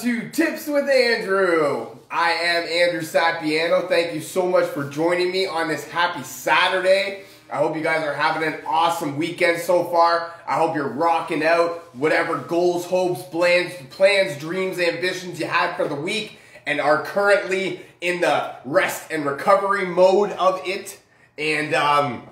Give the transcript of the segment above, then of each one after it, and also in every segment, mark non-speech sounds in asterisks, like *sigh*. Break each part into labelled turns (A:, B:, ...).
A: to Tips with Andrew. I am Andrew Sapiano. Thank you so much for joining me on this happy Saturday. I hope you guys are having an awesome weekend so far. I hope you're rocking out whatever goals, hopes, plans, plans, dreams, ambitions you had for the week and are currently in the rest and recovery mode of it. And um,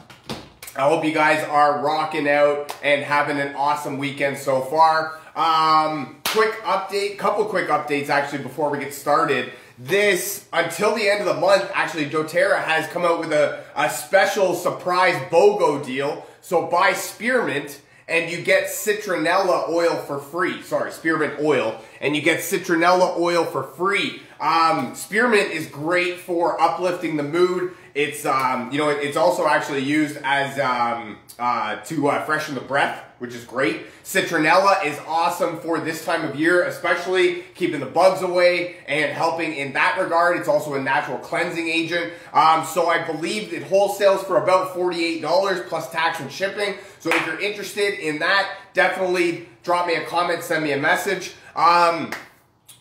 A: I hope you guys are rocking out and having an awesome weekend so far. Um, quick update, couple quick updates actually before we get started. This, until the end of the month, actually, doTERRA has come out with a, a special surprise BOGO deal. So buy spearmint and you get citronella oil for free. Sorry, spearmint oil. And you get citronella oil for free. Um, spearmint is great for uplifting the mood. It's, um, you know, it's also actually used as, um, uh, to uh, freshen the breath, which is great. Citronella is awesome for this time of year, especially keeping the bugs away and helping in that regard. It's also a natural cleansing agent. Um, so I believe it wholesales for about $48 plus tax and shipping. So if you're interested in that, definitely drop me a comment, send me a message. Um,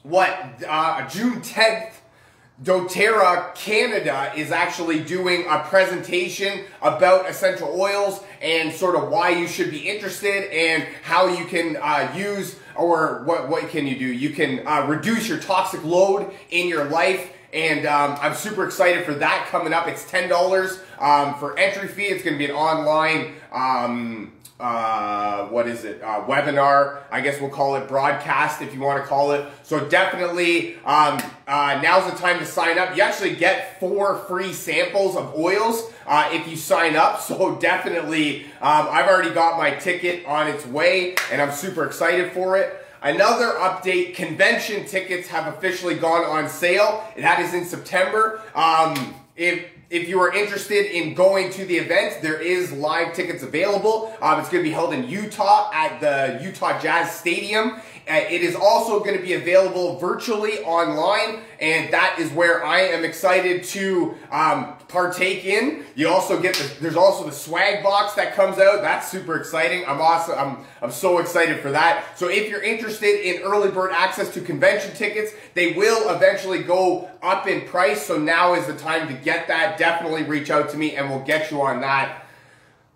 A: what, uh, June 10th, doTERRA Canada is actually doing a presentation about essential oils and sort of why you should be interested and how you can uh, use or what, what can you do? You can uh, reduce your toxic load in your life and um, I'm super excited for that coming up. It's $10 um, for entry fee. It's going to be an online um, uh, what is it, uh, webinar, I guess we'll call it broadcast if you want to call it. So definitely, um, uh, now's the time to sign up. You actually get four free samples of oils uh, if you sign up. *laughs* So definitely, um, I've already got my ticket on its way and I'm super excited for it. Another update, convention tickets have officially gone on sale. And that is in September. Um, if if you are interested in going to the event, there is live tickets available. Um, it's going to be held in Utah at the Utah Jazz Stadium. Uh, it is also going to be available virtually online, and that is where I am excited to um, partake in. You also get the, there's also the swag box that comes out. That's super exciting. I'm awesome. I'm, I'm so excited for that. So if you're interested in early bird access to convention tickets, they will eventually go up in price. So now is the time to get that. Definitely reach out to me and we'll get you on that.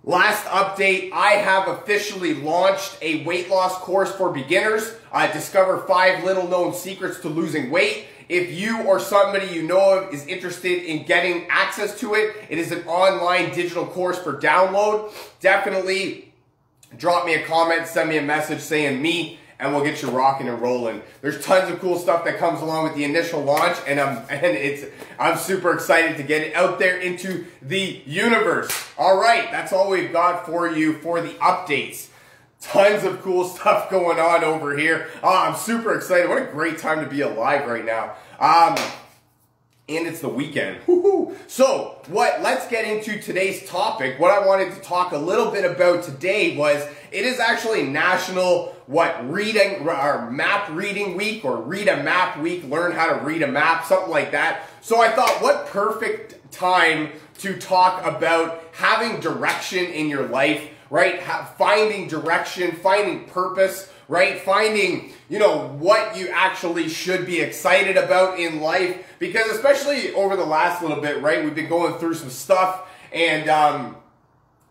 A: Last update, I have officially launched a weight loss course for beginners. I discover five little known secrets to losing weight. If you or somebody you know of is interested in getting access to it, it is an online digital course for download. Definitely drop me a comment, send me a message saying me, and we'll get you rocking and rolling. There's tons of cool stuff that comes along with the initial launch, and I'm *laughs* and it's I'm super excited to get it out there into the universe. All right, that's all we've got for you for the updates. Tons of cool *laughs* stuff going on over here. Oh, I'm super excited. What a great time to be alive right now. Um, and it's the weekend. So, what? Let's get into today's topic. What I wanted to talk a little bit about today was it is actually National what reading or map reading week or read a map week. Learn how to read a map, something like that. So I thought, what perfect time to talk about having direction in your life, right? finding direction, finding purpose right? Finding, you know, what you actually should be excited about in life. Because especially over the last little bit, right, we've been going through some stuff and, um,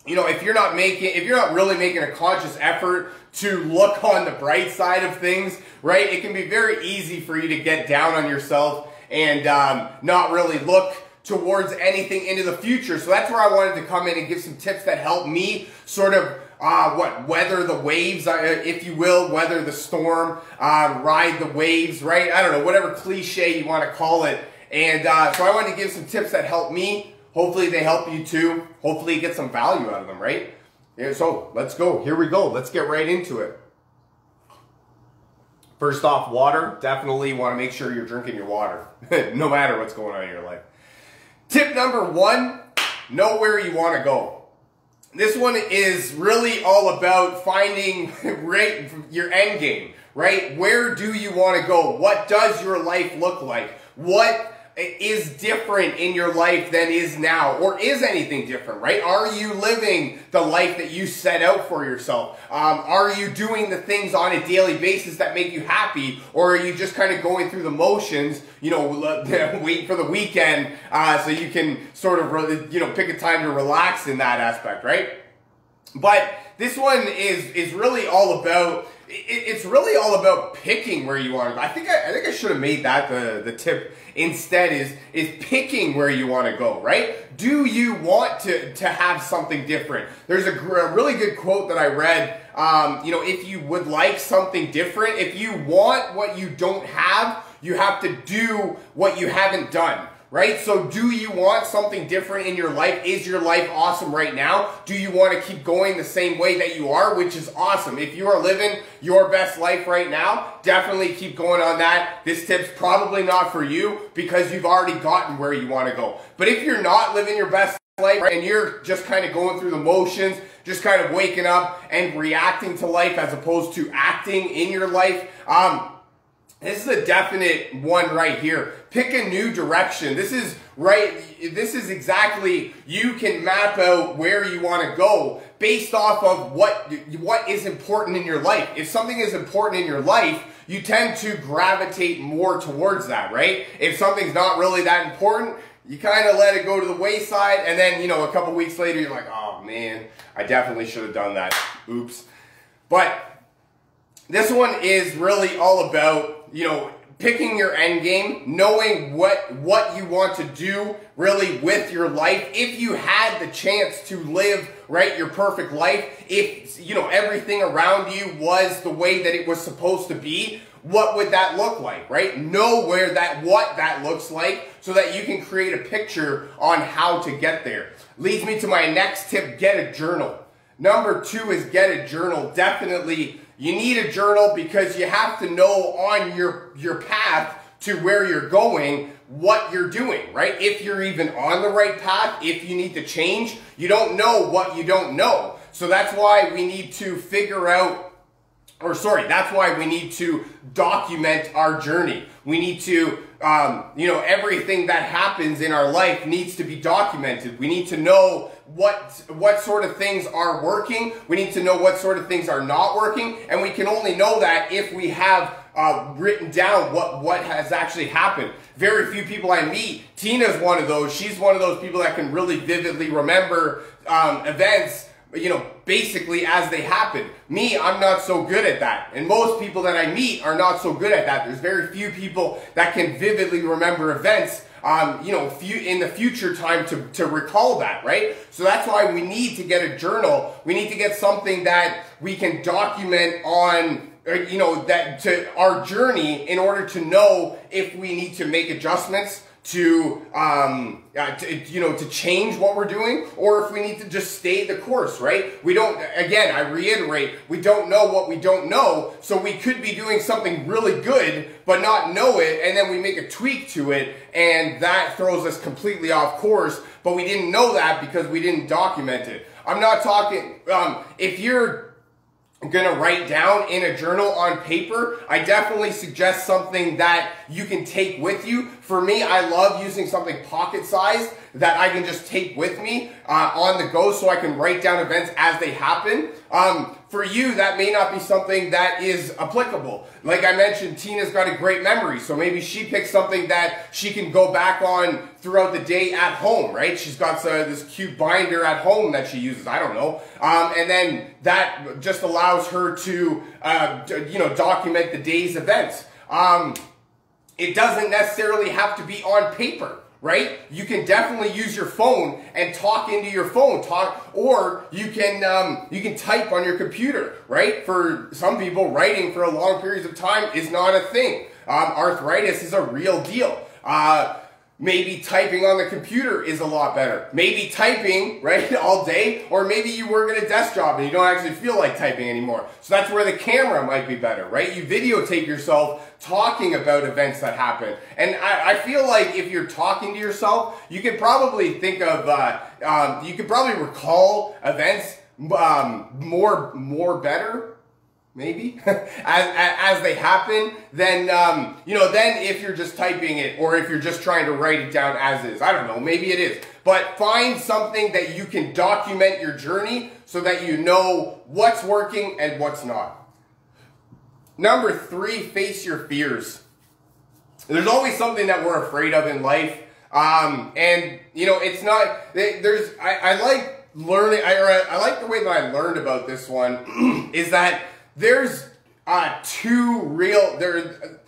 A: you know, if you're not making, if you're not really making a conscious effort to look on the bright side of things, right, it can be very easy for you to get down on yourself and um, not really look towards anything into the future. So that's where I wanted to come in and give some tips that help me sort of uh, what, weather the waves, uh, if you will, weather the storm, uh, ride the waves, right? I don't know, whatever cliche you want to call it. And uh, so I wanted to give some tips that help me. Hopefully they help you too. Hopefully you get some value out of them, right? Yeah, so let's go. Here we go. Let's get right into it. First off, water. Definitely want to make sure you're drinking your water, *laughs* no matter what's going on in your life. Tip number one, know where you want to go. This one is really all about finding *laughs* right, your end game, right? Where do you want to go? What does your life look like? What is different in your life than is now, or is anything different, right? Are you living the life that you set out for yourself? Um, are you doing the things on a daily basis that make you happy, or are you just kind of going through the motions, you know, *laughs* wait for the weekend uh, so you can sort of, you know, pick a time to relax in that aspect, right? But this one is is really all about it's really all about picking where you want to go. I think I, I think I should have made that the, the tip instead is is picking where you want to go, right? Do you want to, to have something different? There's a, a really good quote that I read. Um, you know, if you would like something different, if you want what you don't have, you have to do what you haven't done right? So do you want something different in your life? Is your life awesome right now? Do you want to keep going the same way that you are, which is awesome? If you are living your best life right now, definitely keep going on that. This tip's probably not for you because you've already gotten where you want to go. But if you're not living your best life and you're just kind of going through the motions, just kind of waking up and reacting to life as opposed to acting in your life, um, this is a definite one right here. Pick a new direction. This is right, this is exactly, you can map out where you want to go based off of what, what is important in your life. If something is important in your life, you tend to gravitate more towards that, right? If something's not really that important, you kind of let it go to the wayside, and then, you know, a couple weeks later, you're like, oh man, I definitely should have done that. Oops. But this one is really all about you know, picking your end game, knowing what what you want to do really with your life. If you had the chance to live right your perfect life, if you know everything around you was the way that it was supposed to be, what would that look like, right? Know where that what that looks like so that you can create a picture on how to get there. Leads me to my next tip, get a journal. Number 2 is get a journal. Definitely you need a journal because you have to know on your, your path to where you're going what you're doing, right? If you're even on the right path, if you need to change, you don't know what you don't know. So that's why we need to figure out or sorry, that's why we need to document our journey. We need to, um, you know, everything that happens in our life needs to be documented. We need to know what what sort of things are working. We need to know what sort of things are not working, and we can only know that if we have uh, written down what what has actually happened. Very few people I meet. Tina's one of those. She's one of those people that can really vividly remember um, events you know, basically as they happen. Me, I'm not so good at that. And most people that I meet are not so good at that. There's very few people that can vividly remember events, um, you know, in the future time to, to recall that, right? So that's why we need to get a journal. We need to get something that we can document on you know that to our journey in order to know if we need to make adjustments to, um, uh, to, you know, to change what we're doing, or if we need to just stay the course, right? We don't, again, I reiterate, we don't know what we don't know, so we could be doing something really good, but not know it, and then we make a tweak to it, and that throws us completely off course, but we didn't know that because we didn't document it. I'm not talking, um, if you're going to write down in a journal on paper, I definitely suggest something that you can take with you. For me, I love using something pocket sized that I can just take with me uh, on the go so I can write down events as they happen. Um, for you, that may not be something that is applicable. Like I mentioned, Tina's got a great memory, so maybe she picks something that she can go back on throughout the day at home, right? She's got this cute binder at home that she uses, I don't know. Um, and then that just allows her to, uh, you know, document the day's events. Um, it doesn't necessarily have to be on paper right? You can definitely use your phone and talk into your phone, talk, or you can um, you can type on your computer, right? For some people, writing for a long periods of time is not a thing. Um, arthritis is a real deal. Uh, Maybe typing on the computer is a lot better. Maybe typing, right, *laughs* all day, or maybe you work at a desk job and you don't actually feel like typing anymore. So that's where the camera might be better, right? You videotape yourself talking about events that happen. And I, I feel like if you're talking to yourself, you could probably think of, uh, um, you could probably recall events um, more, more better maybe. *laughs* As, as they happen then um, you know then if you're just typing it or if you're just trying to write it down as is. I don't know. Maybe it is. But find something that you can document your journey so that you know what's working and what's not. Number three face your fears. There's always something that we're afraid of in life. Um, and you know it's not there's i, I like learning I, I like the way that i learned about this one *clears throat* is that there's uh, two real there.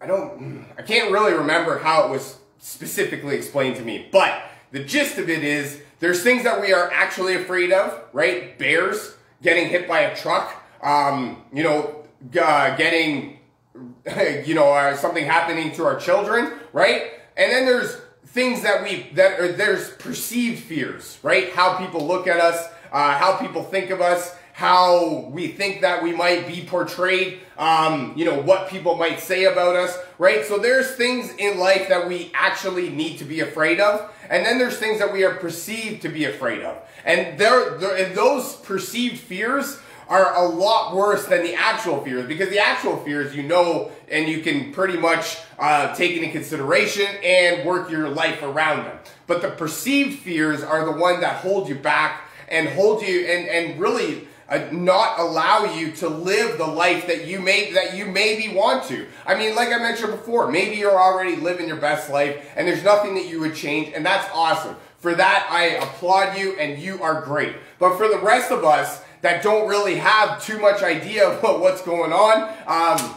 A: I don't. I can't really remember how it was specifically explained to me, but the gist of it is there's things that we are actually afraid of, right? Bears getting hit by a truck, um, you know, uh, getting, *laughs* you know, uh, something happening to our children, right? And then there's things that we that are there's perceived fears, right? How people look at us, uh, how people think of us, how we think that we might be portrayed, um, you know, what people might say about us, right? So there's things in life that we actually need to be afraid of, and then there's things that we are perceived to be afraid of. And there, there and those perceived fears are a lot worse than the actual fears because the actual fears you know and you can pretty much uh, take into consideration and work your life around them. But the perceived fears are the one that hold you back and hold you and, and really uh, not allow you to live the life that you may that you maybe want to. I mean, like I mentioned before, maybe you're already living your best life and there's nothing that you would change, and that's awesome. For that, I applaud you, and you are great. But for the rest of us that don't really have too much idea *laughs* about what's going on, um,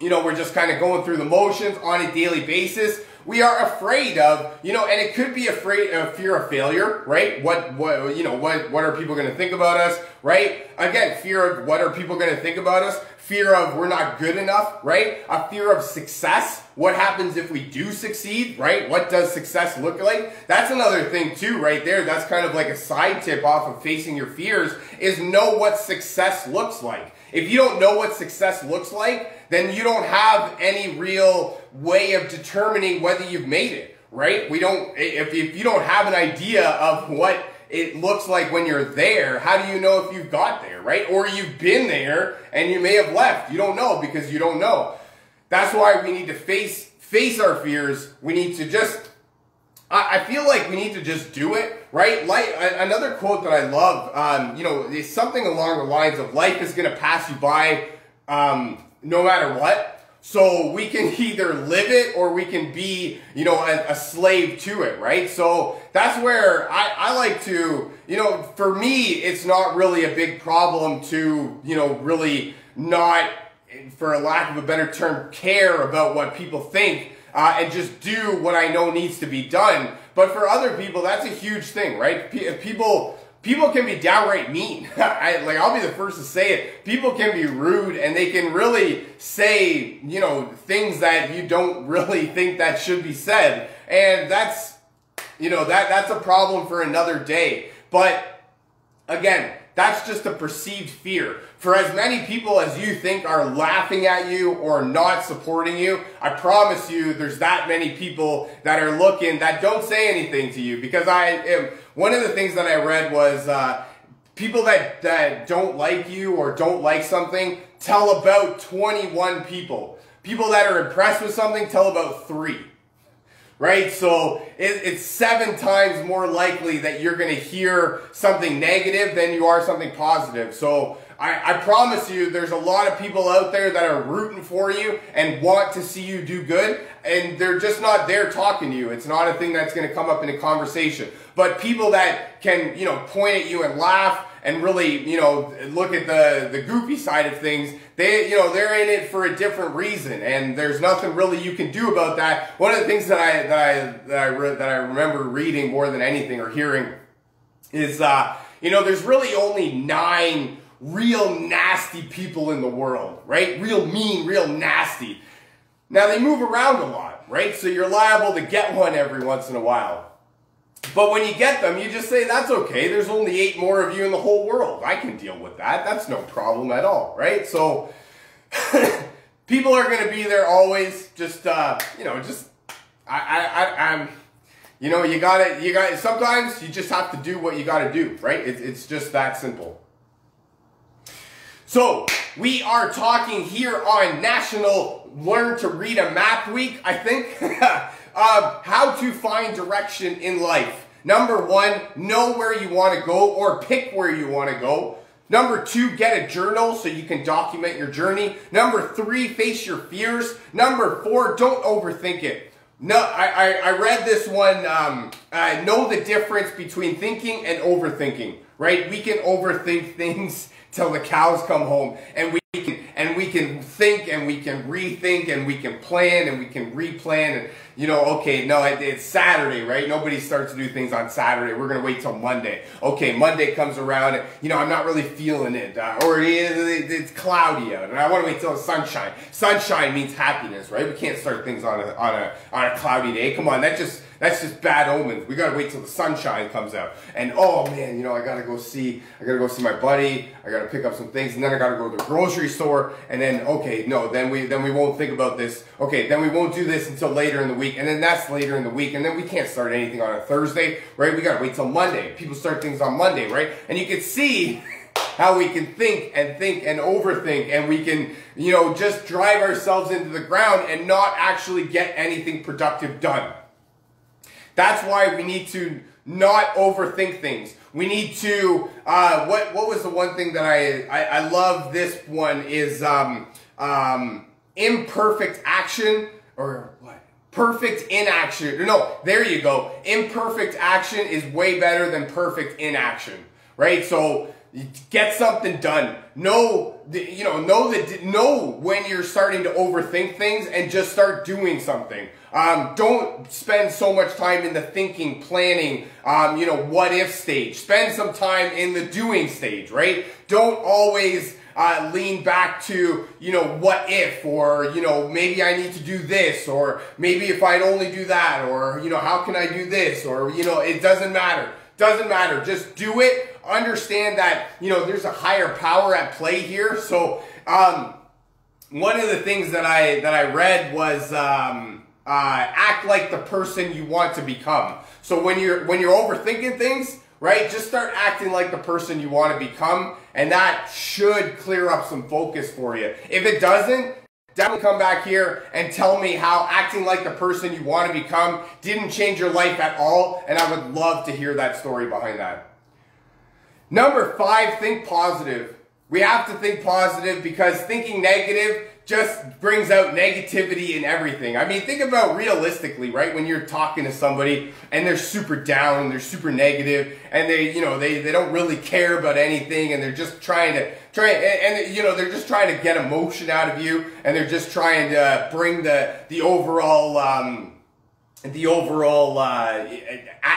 A: you know, we're just kind of going through the motions on a daily basis we are afraid of, you know, and it could be afraid of fear of failure, right? What, what, you know, what, what are people going to think about us, right? Again, fear of what are people going to think about us? Fear of we're not good enough, right? A fear of success. What happens if we do succeed, right? What does success look like? That's another thing too, right there. That's kind of like a side tip off of facing your fears is know what success looks like. If you don't know what success looks like, then you don't have any real way of determining whether you've made it, right? We don't, if, if you don't have an idea of what it looks like when you're there, how do you know if you've got there, right? Or you've been there and you may have left. You don't know because you don't know. That's why we need to face face our fears. We need to just I, feel like we need to just do it, right? Like another quote that I love, um, you know, is something along the lines of life is going to pass you by um, no matter what. So we can either live it or we can be, you know, a, a slave to it, right? So that's where I, I like to, you know, for me, it's not really a big problem to, you know, really not, for a lack of a better term, care about what people think uh, and just do what I know needs to be done. But for other people, that's a huge thing, right? P- people people can be downright mean. *laughs* I, like I'll be the first to say it. People can be rude and they can really say, you know, things that you don't really think that should be said. And that's, you know, that that's a problem for another day. But again, that's just a perceived fear. For as many people as you think are laughing at you or not supporting you, I promise you there's that many people that are looking that don't say anything to you. Because I am, one of the things that I read was uh, people that, that don't like you or don't like something tell about 21 people. People that are impressed with something tell about three right? So it, it's seven times more likely that you're going to hear something negative than you are something positive. So I, I, promise you, there's a lot of people out there that are rooting for you and want to see you do good, and they're just not there talking to you. It's not a thing that's going to come up in a conversation. But people that can, you know, point at you and laugh and really, you know, look at the, the goofy side of things, they, you know, they're in it for a different reason, and there's nothing really you can do about that. One of the things that I that I that I re- that I remember reading more than anything or hearing is, uh, you know, there's really only nine real nasty people in the world, right? Real mean, real nasty. Now they move around a lot, right? So you're liable to get one every once in a while. But when you get them, you just say, that's okay. There's only eight more of you in the whole world. I can deal with that. That's no problem at all, right? So *laughs* people are going to be there always. Just, uh, you know, just, I, I, I, I'm, you know, you gotta, you got to, sometimes you just have to do what you gotta do, right? It's, it's just that simple. So, we are talking here on National Learn to Read a Map Week, I think, *laughs* uh, how to find direction in life. Number one, know where you want to go or pick where you want to go. Number two, get a journal so you can document your journey. Number three, face your fears. Number four, don't overthink it. No, I, I, I read this one, um, uh, know the difference between thinking and overthinking, right? We can overthink *laughs* things till the cows come home and we can, and we can think and we can rethink and we can plan and we can replan and you know okay no it, it's saturday right nobody starts to do things on saturday we're gonna wait till monday okay monday comes around and you know i'm not really feeling it uh, or it, it, it's cloudy out and i want to wait till sunshine sunshine means happiness right we can't start things on a on a on a cloudy day come on that just that's just bad omens. We gotta wait till the sunshine comes out. And oh man, you know, I gotta go see, I gotta go see my buddy. I gotta pick up some things, and then I gotta go to the grocery store. And then okay, no, then we then we won't think about this. Okay, then we won't do this until later in the week, and then that's later in the week, and then we can't start anything on a Thursday, right? We gotta wait till Monday. People start things on Monday, right? And you can see *laughs* how we can think and think and overthink and we can, you know, just drive ourselves into the ground and not actually get anything productive done. That's why we need to not overthink things. We need to, uh, what, what was the one thing that I, I, I love this one is, um, um, imperfect action or what? Perfect inaction. No, there you go. Imperfect action is way better than perfect inaction, right? So get something done. Know, you know, know that, know when you're starting to overthink things and just start doing something. Um, don't spend so much time in the thinking, planning, um, you know, what if stage. Spend some time in the doing stage, right? Don't always uh, lean back to, you know, what if, or, you know, maybe I need to do this, or maybe if I'd only do that, or, you know, how can I do this, or, you know, it doesn't matter. Doesn't matter. Just do it. Understand that, you know, there's a higher power at play here. So, um, one of the things that I, that I read was, um, uh, act like the person you want to become. So when you're when you're overthinking things, right, just start acting like the person you want to become, and that should clear up some focus for you. If it doesn't, definitely come back here and tell me how acting like the person you want to become didn't change your life at all, and I would love to hear that story behind that. Number five, think positive. We have to think positive because thinking negative just brings out negativity in everything. I mean, think about realistically, right? When you're talking to somebody and they're super down, they're super negative, and they, you know, they, they don't really care about anything, and they're just trying to try and, and you know they're just trying to get emotion out of you, and they're just trying to bring the the overall. Um, the overall uh,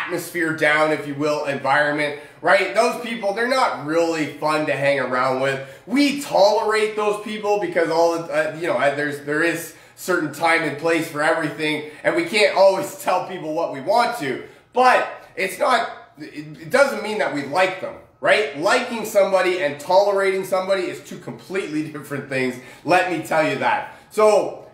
A: atmosphere down, if you will, environment, right? Those people, they're not really fun to hang around with. We tolerate those people because all, uh, you know, there's there is certain time and place for everything, and we can't always tell people what we want to. But it's not. It doesn't mean that we like them. Right? Liking somebody and tolerating somebody is two completely *laughs* different things. Let me tell you that. So,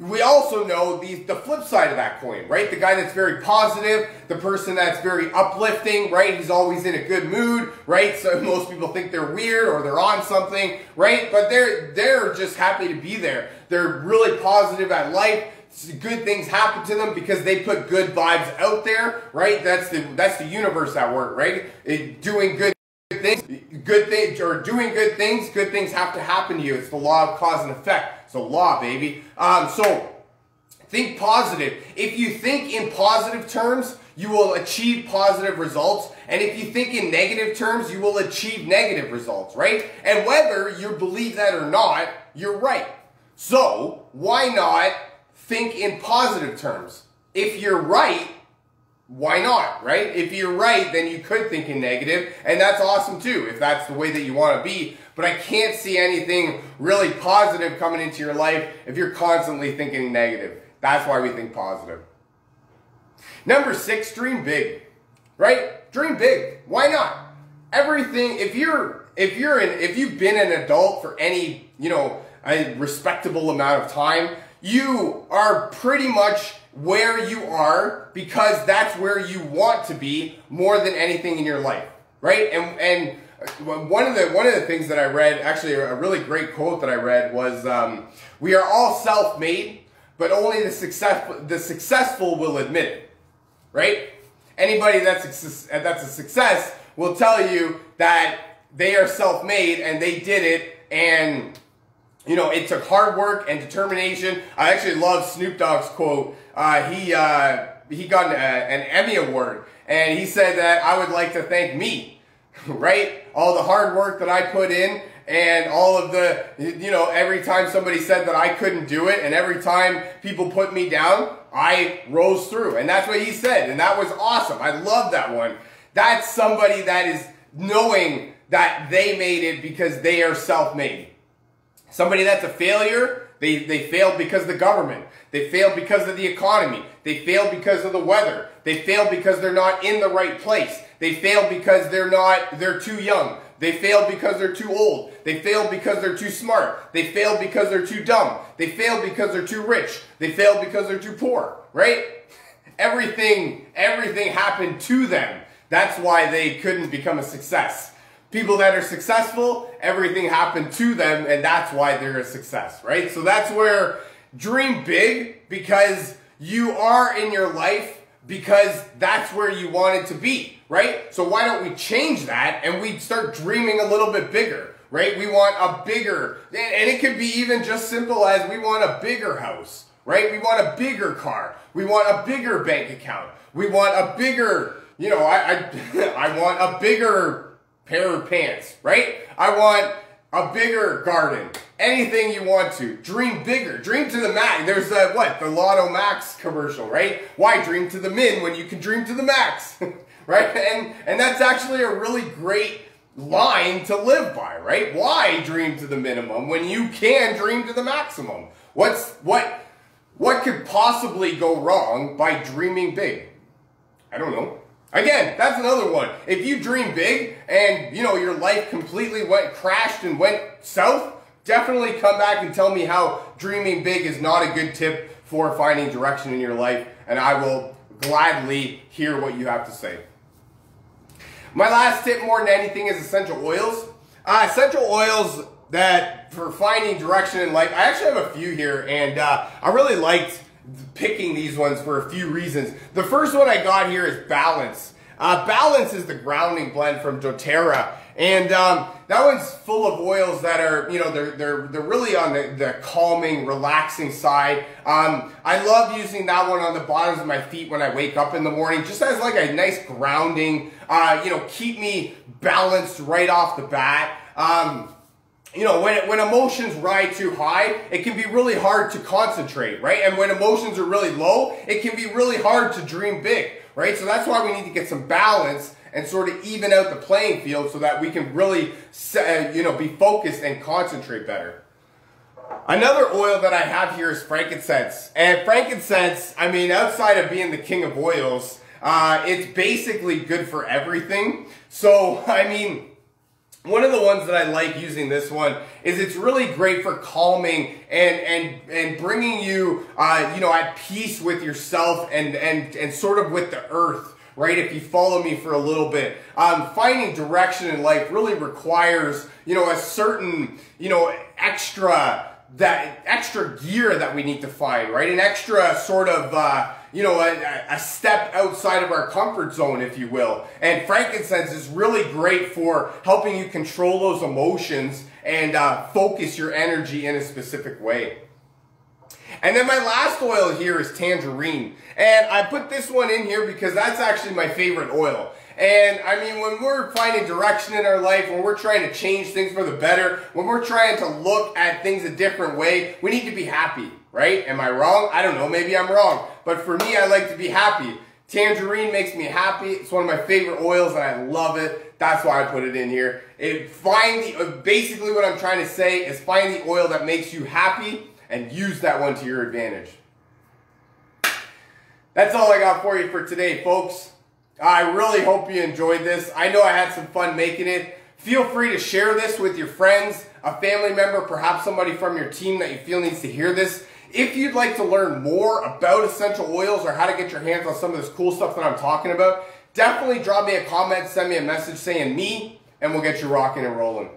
A: we also know the, the flip side of that coin, right? The guy that's very positive, the person that's very uplifting, right? He's always in a good mood, right? So *laughs* most people think they're weird or they're on something, right? But they're, they're just happy to be there. They're really positive at life. Good things happen to them because they put good vibes out there, right? That's the, that's the universe at work, right? It, doing good things, good things, or doing good things, good things have to happen to you. It's the law of cause and effect. It's law, baby. Um, so think positive. If you think in positive terms, you will achieve positive results. And if you think in negative terms, you will achieve negative results, right? And whether you believe that or not, you're right. So why not think in positive terms? If you're right, why not, right? If you're right, then you could think in negative, and that's awesome too, if that's the way that you want to be. But I can't see anything really positive coming into your life if you're constantly thinking negative. That's why we think positive. Number six, dream big, right? Dream big. Why not? Everything, if you're, if you're an, if you've been an adult for any, you know, a respectable amount of time, you are pretty much where you are because that's where you want to be more than anything in your life, right? And and one of the one of the things that I read, actually a really great quote that I read was, um, "We are all self-made, but only the successful the successful will admit it." Right? Anybody that's a, that's a success will tell you that they are self-made and they did it, and you know it took hard work and determination. I actually love Snoop Dogg's quote. Uh, he uh, he got an, uh, an Emmy award, and he said that I would like to thank me *laughs* right? All the hard work that I put in and all of the, you know, every time somebody said that I couldn't do it and every time people put me down, I rose through. And that's what he said. And that was awesome. I love that one. That's somebody that is knowing that they made it because they are self-made. Somebody that's a failure, they, they failed because of the government. They failed because of the economy. They failed because of the weather. They failed because they're not in the right place. They fail because they're not, they're too young. They fail because they're too old. They fail because they're too smart. They fail because they're too dumb. They fail because they're too rich. They fail because they're too poor, right? *laughs* Everything, everything happened to them. That's why they couldn't become a success. People that are successful, everything happened to them and that's why they're a success, right? So that's where dream big because you are in your life because that's where you want it to be, right? So why don't we change that and we start dreaming a little bit bigger, right? We want a bigger, and it could be even just simple as we want a bigger house, right? We want a bigger car. We want a bigger bank account. We want a bigger, you know, I, I, *laughs* I want a bigger pair of pants, right? I want a bigger garden, anything you want to. Dream bigger, dream to the max. There's the, what, the Lotto Max commercial, right? Why dream to the min when you can dream to the max, *laughs* right? *laughs* And, and that's actually a really great line to live by, right? Why dream to the minimum when you can dream to the maximum? What's, what, what could possibly go wrong by dreaming big? I don't know. Again, that's another one. If you dream big and, you know, your life completely went, crashed and went south, definitely come back and tell me how dreaming big is not a good tip for finding direction in your life, and I will gladly hear what you have to say. My last tip more than anything is essential oils. Uh, essential oils that for finding direction in life, I actually have a few here, and uh, I really liked picking these ones for a few reasons. The first one I got here is Balance. Uh, Balance is the grounding blend from doTERRA. And um, that one's full of oils that are, you know, they're, they're, they're really on the, the calming, relaxing side. Um, I love using that one on the bottoms of my feet when I wake up in the morning, just as like a nice grounding, uh, you know, keep me balanced right off the bat. Um, you know, when, when emotions ride too high, it can be really hard to concentrate, right? And when emotions are really low, it can be really hard to dream big, right? So that's why we need to get some balance and sort of even out the playing field so that we can really, uh, you know, be focused and concentrate better. Another oil that I have here is frankincense. And frankincense, I mean, outside of being the king of oils, uh, it's basically good for everything. So, *laughs* I mean, one of the ones that I like using this one is it's really great for calming and and and bringing you uh, you know at peace with yourself and and and sort of with the earth right if you follow me for a little bit um, finding direction in life really requires you know a certain you know extra that extra gear that we need to find right an extra sort of uh, you know, a, a, step outside of our comfort zone, if you will. And frankincense is really great for helping you control those emotions and uh, focus your energy in a specific way. And then my last oil here is tangerine. And I put this one in here because that's actually my favorite oil. And I mean, when we're finding direction in our life, when we're trying to change things for the better, when we're trying to look at things a different way, we need to be happy right? Am I wrong? I don't know. Maybe I'm wrong. But for me, I like to be happy. Tangerine makes me happy. It's one of my favorite oils and I love it. That's why I put it in here. It find the, basically what I'm trying to say is find the oil that makes you happy and use that one to your advantage. That's all I got for you for today, folks. I really hope you enjoyed this. I know I had some fun making it. Feel free to share this with your friends, a family member, perhaps somebody from your team that you feel needs to hear this. If you'd like to learn more about essential oils or how to get your hands on some of this cool stuff that I'm talking about, definitely drop me a comment, send me a message saying me, and we'll get you rocking and rolling.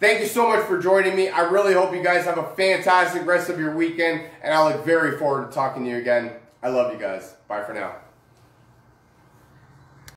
A: Thank you so much for joining me. I really hope you guys have a fantastic rest of your weekend, and I look very forward to talking to you again. I love you guys. Bye for now.